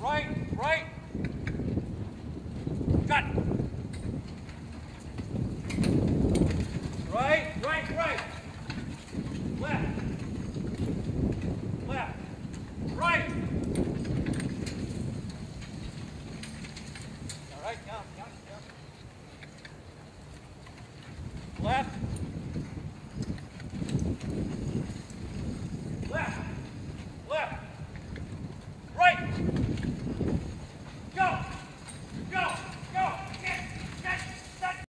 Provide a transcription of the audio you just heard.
Right, right. Cut. Right, right, right. Left. Left. Right. All right, down, down, down. Left.